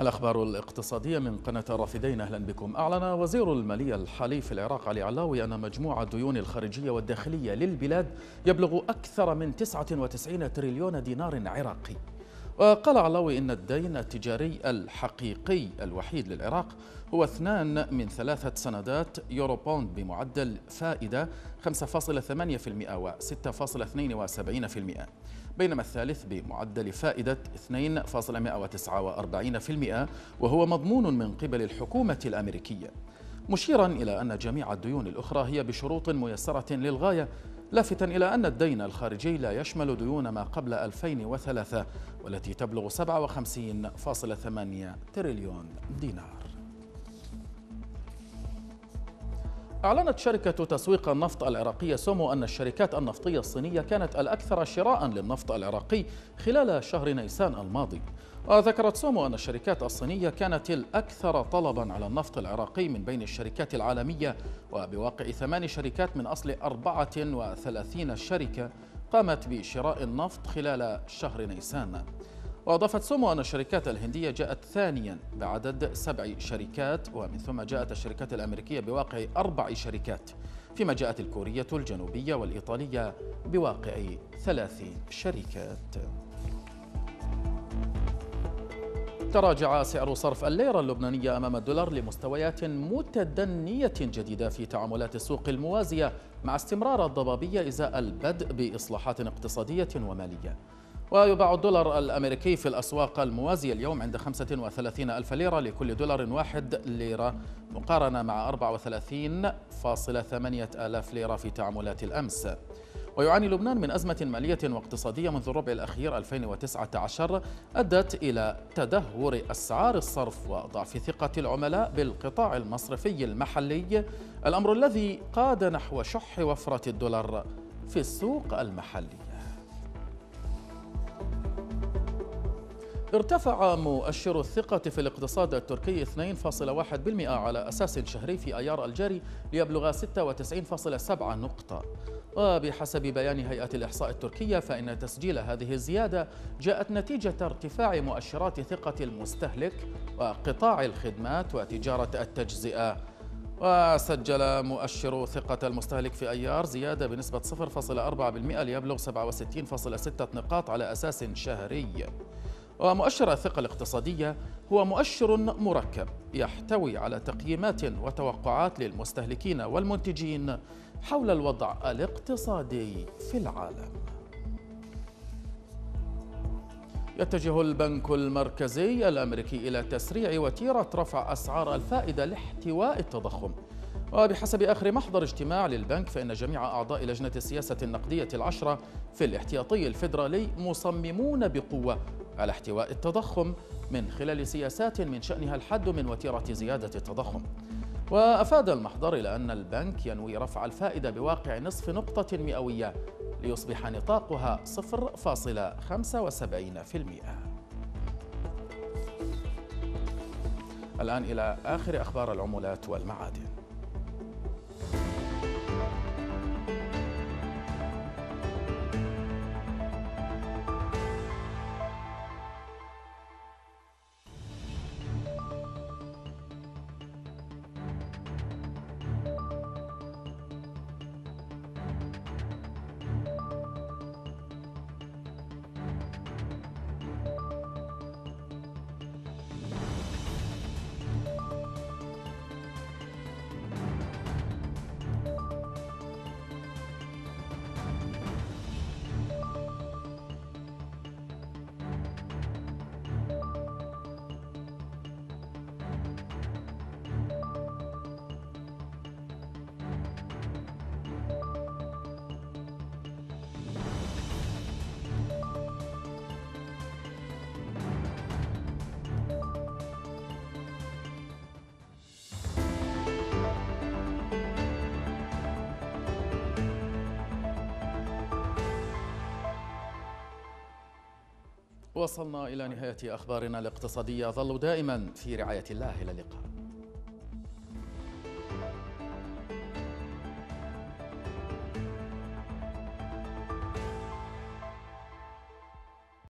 الأخبار الاقتصادية من قناة الرافدين أهلا بكم. أعلن وزير المالية الحالي في العراق علي علاوي أن مجموع الديون الخارجية والداخلية للبلاد يبلغ أكثر من 99 تريليون دينار عراقي. وقال علاوي إن الدين التجاري الحقيقي الوحيد للعراق هو اثنان من ثلاثة سندات يورو بوند بمعدل فائدة 5.8% و 6.72% بينما الثالث بمعدل فائدة 2.149% وهو مضمون من قبل الحكومة الأمريكية. مشيرا إلى أن جميع الديون الأخرى هي بشروط ميسرة للغاية لافتا إلى أن الدين الخارجي لا يشمل ديون ما قبل 2003 والتي تبلغ 57.8 تريليون دينار. أعلنت شركة تسويق النفط العراقية سومو أن الشركات النفطية الصينية كانت الأكثر شراء للنفط العراقي خلال شهر نيسان الماضي. وذكرت سومو أن الشركات الصينية كانت الأكثر طلبا على النفط العراقي من بين الشركات العالمية وبواقع ثمان شركات من أصل 34 شركة قامت بشراء النفط خلال شهر نيسان. وأضافت سومو أن الشركات الهندية جاءت ثانيا بعدد سبع شركات ومن ثم جاءت الشركات الأمريكية بواقع أربع شركات فيما جاءت الكورية الجنوبية والإيطالية بواقع ثلاث شركات. تراجع سعر صرف الليرة اللبنانية أمام الدولار لمستويات متدنية جديدة في تعاملات السوق الموازية مع استمرار الضبابية إزاء البدء بإصلاحات اقتصادية ومالية. ويباع الدولار الأمريكي في الأسواق الموازية اليوم عند 35 ألف ليرة لكل دولار واحد ليرة مقارنة مع 34.8 ألاف ليرة في تعاملات الأمس. ويعاني لبنان من أزمة مالية واقتصادية منذ الربع الأخير 2019 أدت إلى تدهور أسعار الصرف وضعف ثقة العملاء بالقطاع المصرفي المحلي الأمر الذي قاد نحو شح وفرة الدولار في السوق المحلي. ارتفع مؤشر الثقة في الاقتصاد التركي 2.1% على أساس شهري في أيار الجاري ليبلغ 96.7 نقطة. وبحسب بيان هيئة الإحصاء التركية فإن تسجيل هذه الزيادة جاءت نتيجة ارتفاع مؤشرات ثقة المستهلك وقطاع الخدمات وتجارة التجزئة. وسجل مؤشر ثقة المستهلك في أيار زيادة بنسبة 0.4% ليبلغ 67.6 نقاط على أساس شهري. ومؤشر الثقة الاقتصادية هو مؤشر مركب يحتوي على تقييمات وتوقعات للمستهلكين والمنتجين حول الوضع الاقتصادي في العالم. يتجه البنك المركزي الأمريكي إلى تسريع وتيرة رفع أسعار الفائدة لاحتواء التضخم. وبحسب آخر محضر اجتماع للبنك فإن جميع أعضاء لجنة السياسة النقدية العشرة في الاحتياطي الفيدرالي مصممون بقوة على احتواء التضخم من خلال سياسات من شأنها الحد من وتيرة زيادة التضخم. وأفاد المحضر إلى أن البنك ينوي رفع الفائدة بواقع نصف نقطة مئوية ليصبح نطاقها 0.75% الآن إلى آخر أخبار العملات والمعادن. وصلنا إلى نهاية أخبارنا الاقتصادية. ظلوا دائما في رعاية الله إلى اللقاء.